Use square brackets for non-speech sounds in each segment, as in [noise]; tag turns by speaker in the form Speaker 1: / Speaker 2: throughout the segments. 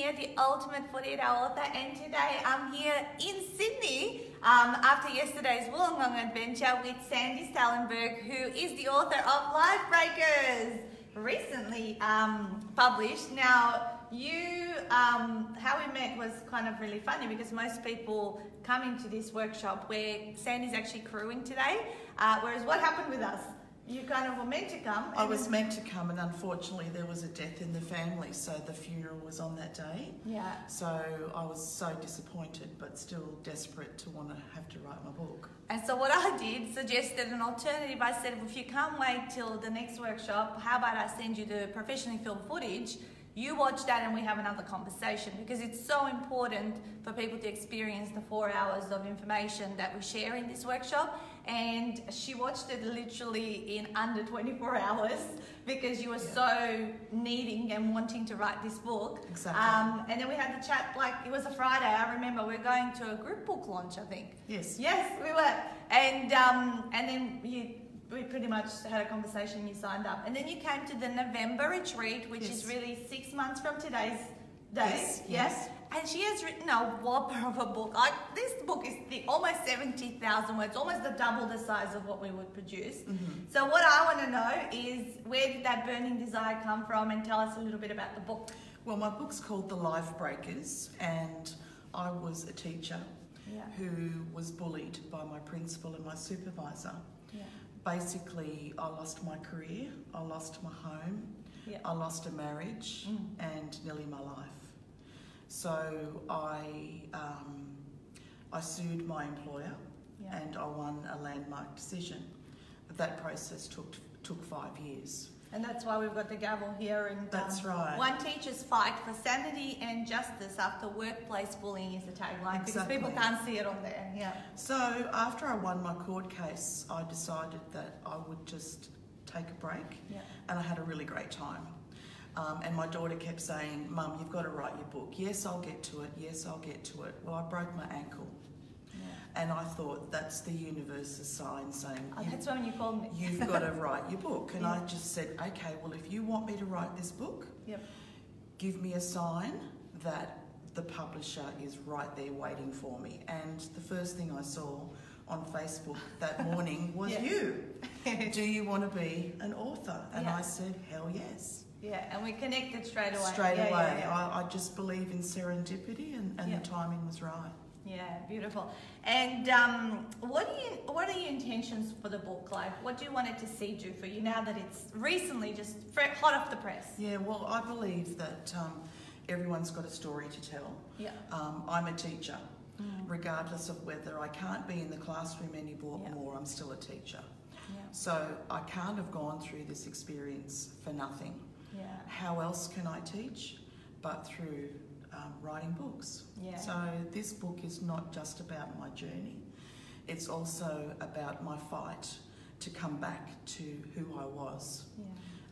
Speaker 1: here, the Ultimate 48 Hour Author, and today I'm here in Sydney um, after yesterday's Wollongong adventure with Sandy Stalenberg, who is the author of Life Breakers, recently um, published. Now, you, um, how we met was kind of really funny because most people come into this workshop where Sandy's actually crewing today, uh, whereas what happened with us? You kind of were meant to come.
Speaker 2: I was meant to come, and unfortunately, there was a death in the family, so the funeral was on that day.
Speaker 1: Yeah.
Speaker 2: So I was so disappointed, but still desperate to want to have to write my book.
Speaker 1: And so what I did, suggested an alternative. I said, if you can't wait till the next workshop, how about I send you the professionally filmed footage? You watch that and we have another conversation because it's so important for people to experience the four hours of information that we share in this workshop. And she watched it literally in under 24 [laughs] hours because you were
Speaker 2: Yeah.
Speaker 1: so needing and wanting to write this book.
Speaker 2: Exactly.
Speaker 1: Um, and then we had the chat, like it was a Friday. I remember we are going to a group book launch, I think.
Speaker 2: Yes.
Speaker 1: Yes, we were. And um, and then you, we pretty much had a conversation. You signed up, and then you came to the November retreat, which is really six months from today's day.
Speaker 2: Yes, yes.
Speaker 1: And she has written a whopper of a book. Like this book is the almost seventy thousand words, almost the double the size of what we would produce.
Speaker 2: Mm-hmm.
Speaker 1: So what I want to know is where did that burning desire come from, and tell us a little bit about the book.
Speaker 2: Well, my book's called The Life Breakers, and I was a teacher
Speaker 1: Yeah.
Speaker 2: who was bullied by my principal and my supervisor.
Speaker 1: Yeah.
Speaker 2: Basically, I lost my career, I lost my home,
Speaker 1: Yeah.
Speaker 2: I lost a marriage,
Speaker 1: Mm.
Speaker 2: and nearly my life. So I, um, I sued my employer,
Speaker 1: Yeah.
Speaker 2: and I won a landmark decision. That process took took five years.
Speaker 1: And that's why we've got the gavel here. And
Speaker 2: That's
Speaker 1: um,
Speaker 2: right.
Speaker 1: One teacher's fight for sanity and justice after workplace bullying is the tagline because people can't see it on there. Yeah.
Speaker 2: So after I won my court case, I decided that I would just take a break,
Speaker 1: Yeah.
Speaker 2: and I had a really great time. Um, and my daughter kept saying, "Mum, you've got to write your book. Yes, I'll get to it. Yes, I'll get to it." Well, I broke my ankle. And I thought that's the universe's sign saying
Speaker 1: Oh,
Speaker 2: "You-
Speaker 1: that's when you called me. [laughs]
Speaker 2: you've got to [laughs] write your book. And I just said, "Okay, well, if you want me to write this book,
Speaker 1: Yep.
Speaker 2: give me a sign that the publisher is right there waiting for me. And the first thing I saw on Facebook that [laughs] morning was
Speaker 1: Yeah.
Speaker 2: you. Do you want to be an author? And
Speaker 1: Yeah.
Speaker 2: I said, hell yes.
Speaker 1: Yeah, and we connected straight away.
Speaker 2: Straight
Speaker 1: Yeah,
Speaker 2: away.
Speaker 1: Yeah, yeah.
Speaker 2: I, I just believe in serendipity and, and
Speaker 1: Yeah.
Speaker 2: the timing was right.
Speaker 1: Yeah, beautiful. And um, what do you? What are your intentions for the book? Like, what do you want it to see do for you now that it's recently just hot off the press?
Speaker 2: Yeah, well, I believe that um, everyone's got a story to tell.
Speaker 1: Yeah.
Speaker 2: Um, I'm a teacher.
Speaker 1: Mm.
Speaker 2: Regardless of whether I can't be in the classroom anymore,
Speaker 1: Yeah.
Speaker 2: more, I'm still a teacher.
Speaker 1: Yeah.
Speaker 2: So I can't have gone through this experience for nothing.
Speaker 1: Yeah.
Speaker 2: How else can I teach but through um, writing books?
Speaker 1: Yeah.
Speaker 2: So this book is not just about my journey, it's also about my fight to come back to who I was.
Speaker 1: Yeah.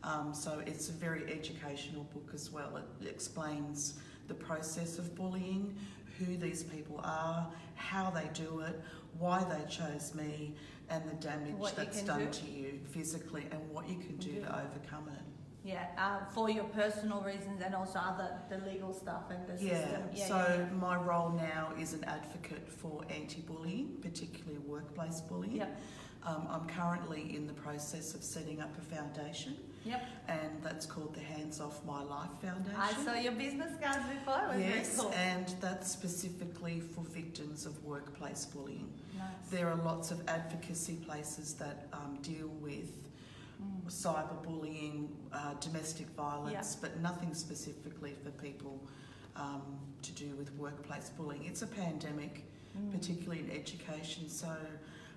Speaker 2: Um, so it's a very educational book as well. It explains the process of bullying, who these people are, how they do it, why they chose me, and the damage
Speaker 1: What
Speaker 2: that's done
Speaker 1: do.
Speaker 2: to you physically and what you can do
Speaker 1: Do.
Speaker 2: to overcome it.
Speaker 1: Yeah, uh, for your personal reasons and also other the legal stuff and the
Speaker 2: Yeah,
Speaker 1: system. Yeah,
Speaker 2: so
Speaker 1: yeah, yeah.
Speaker 2: my role now is an advocate for anti-bullying, particularly workplace bullying.
Speaker 1: Yep.
Speaker 2: Um, I'm currently in the process of setting up a foundation,
Speaker 1: Yep.
Speaker 2: and that's called the Hands Off My Life Foundation.
Speaker 1: I saw your business cards before.
Speaker 2: Yes,
Speaker 1: cool.
Speaker 2: and that's specifically for victims of workplace bullying.
Speaker 1: nice.
Speaker 2: There are lots of advocacy places that um, deal with
Speaker 1: Mm.
Speaker 2: cyberbullying, uh, domestic violence, but nothing specifically for people um, to do with workplace bullying. It's a pandemic,
Speaker 1: Mm.
Speaker 2: particularly in education, so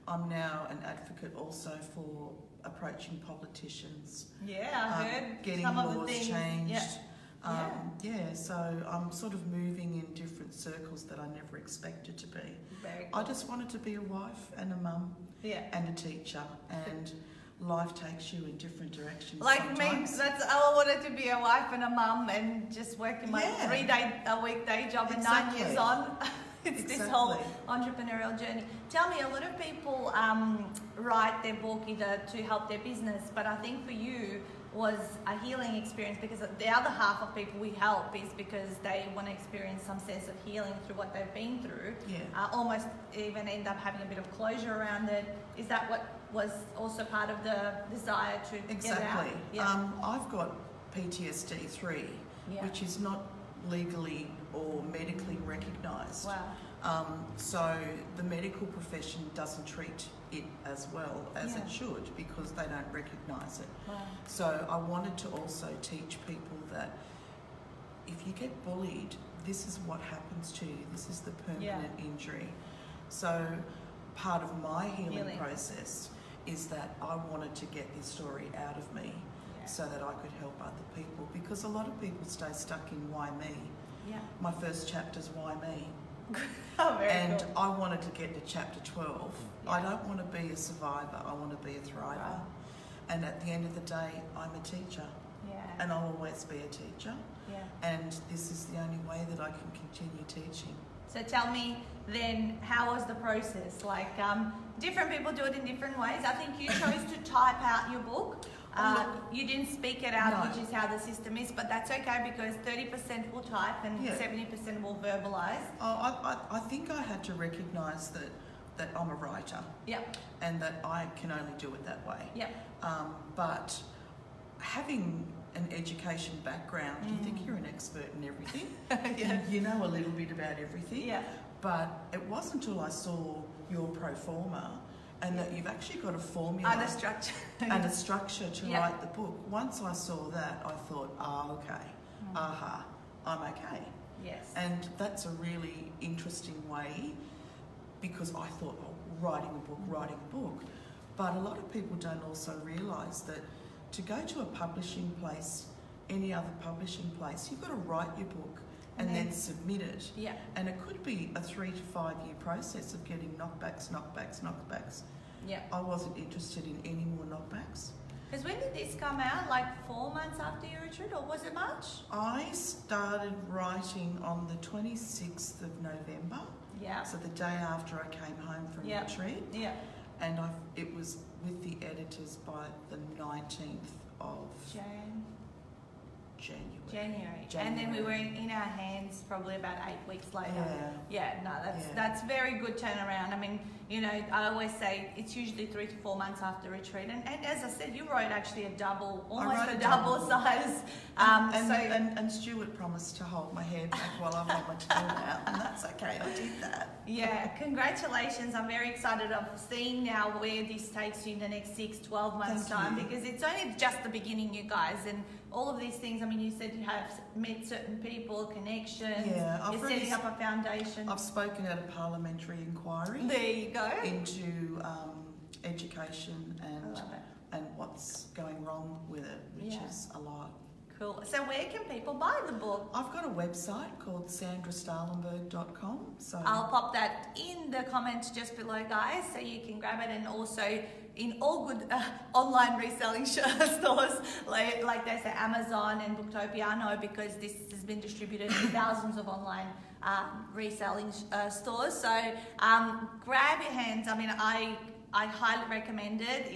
Speaker 2: I'm now an advocate also for approaching politicians,
Speaker 1: Yeah, I
Speaker 2: um,
Speaker 1: heard
Speaker 2: getting
Speaker 1: some of the
Speaker 2: laws
Speaker 1: things.
Speaker 2: changed.
Speaker 1: Yeah.
Speaker 2: Um, yeah, so I'm sort of moving in different circles that I never expected to be.
Speaker 1: Very
Speaker 2: I just wanted to be a wife and a mum
Speaker 1: yeah.
Speaker 2: and a teacher, and life takes you in different directions.
Speaker 1: Like me,
Speaker 2: sometimes.
Speaker 1: that's I wanted to be a wife and a mum and just working my
Speaker 2: Yeah.
Speaker 1: three day a week day job and nine years on. [laughs] it's this whole entrepreneurial journey. Tell me, a lot of people um, write their book either to help their business, but I think for you, was a healing experience because the other half of people we help is because they want to experience some sense of healing through what they've been through.
Speaker 2: Yeah.
Speaker 1: Uh, almost even end up having a bit of closure around it. Is that what was also part of the desire to get out?
Speaker 2: Exactly.
Speaker 1: Yeah.
Speaker 2: Um, I've got PTSD 3,
Speaker 1: Yeah.
Speaker 2: which is not legally or medically recognised.
Speaker 1: wow.
Speaker 2: Um, so the medical profession doesn't treat it as well as
Speaker 1: Yeah.
Speaker 2: it should because they don't recognise it.
Speaker 1: Wow.
Speaker 2: So I wanted to also teach people that if you get bullied, this is what happens to you. This is the permanent injury. So part of my healing,
Speaker 1: Healing.
Speaker 2: process is that I wanted to get this story out of me
Speaker 1: Yeah.
Speaker 2: so that I could help other people because a lot of people stay stuck in why me.
Speaker 1: Yeah.
Speaker 2: My first chapter's why me. [laughs]
Speaker 1: Oh,
Speaker 2: and
Speaker 1: cool.
Speaker 2: I wanted to get to chapter 12. I don't want to be a survivor, I want to be a thriver. And at the end of the day, I'm a teacher
Speaker 1: Yeah.
Speaker 2: and I'll always be a teacher.
Speaker 1: yeah.
Speaker 2: And this is the only way that I can continue teaching.
Speaker 1: So tell me then, how was the process? Like, um, different people do it in different ways. I think you [coughs] chose to type out your book. Uh,
Speaker 2: Oh,
Speaker 1: you didn't speak it out,
Speaker 2: No.
Speaker 1: which is how the system is, but that's okay because 30% will type and
Speaker 2: Yeah.
Speaker 1: 70% will verbalize.
Speaker 2: Oh, I, I, I think I had to recognise that, that I'm a writer
Speaker 1: Yep,
Speaker 2: and that I can only do it that way.
Speaker 1: yep,
Speaker 2: Um, but having an education background, do you think
Speaker 1: Mm.
Speaker 2: you're an expert in everything. [laughs]
Speaker 1: yeah.
Speaker 2: You know a little bit about everything.
Speaker 1: yeah,
Speaker 2: But it wasn't until I saw your pro forma and that you've actually got a formula
Speaker 1: under structure.
Speaker 2: and a structure to
Speaker 1: Yeah.
Speaker 2: write the book. Once I saw that, I thought, ah, okay,
Speaker 1: Mm.
Speaker 2: aha, I'm okay.
Speaker 1: yes.
Speaker 2: And that's a really interesting way because I thought, oh, writing a book, writing a book. But a lot of people don't also realise that to go to a publishing place, any other publishing place, you've got to write your book and,
Speaker 1: And
Speaker 2: then,
Speaker 1: then-
Speaker 2: submit it.
Speaker 1: yeah,
Speaker 2: And it could be a three to five year process of getting knockbacks, knockbacks, knockbacks.
Speaker 1: yeah.
Speaker 2: I wasn't interested in any more knockbacks.
Speaker 1: Because when did this come out? Like four months after your retreat, or was it March?
Speaker 2: I started writing on the 26th of November,
Speaker 1: Yeah,
Speaker 2: so the day after I came home from
Speaker 1: Yeah.
Speaker 2: retreat,
Speaker 1: yeah.
Speaker 2: and I, it was with the editors by the 19th of. January.
Speaker 1: January. And then we were in, our hands probably about eight weeks later.
Speaker 2: Yeah.
Speaker 1: Yeah, no, that's
Speaker 2: Yeah.
Speaker 1: that's very good turnaround. I mean, you know, I always say it's usually three to four months after retreat, and, and as I said, you wrote actually a double, almost a
Speaker 2: a
Speaker 1: double,
Speaker 2: double. [laughs]
Speaker 1: size. Um,
Speaker 2: and,
Speaker 1: so
Speaker 2: and, and Stuart promised to hold my hair back while I vomited it out, and that's okay, I did that.
Speaker 1: yeah, congratulations! I'm very excited of seeing now where this takes you in the next six, 12 months
Speaker 2: Thank
Speaker 1: time
Speaker 2: you.
Speaker 1: because it's only just the beginning, you guys, and all of these things. I mean, you said you have met certain people, connections.
Speaker 2: Yeah, I've
Speaker 1: You're setting up a foundation.
Speaker 2: I've spoken at a parliamentary inquiry
Speaker 1: there you go.
Speaker 2: into um, education and and what's going wrong with it, which
Speaker 1: Yeah.
Speaker 2: is a lot.
Speaker 1: Cool. So where can people buy the book?
Speaker 2: I've got a website called sandrastalenberg.com. So
Speaker 1: I'll pop that in the comments just below, guys, so you can grab it. And also in all good uh, online reselling [laughs] stores, like, like they say Amazon and Booktopia, I know because this has been distributed in [laughs] thousands of online um, reselling uh, stores. So um, grab your hands. I mean, I I highly recommend it.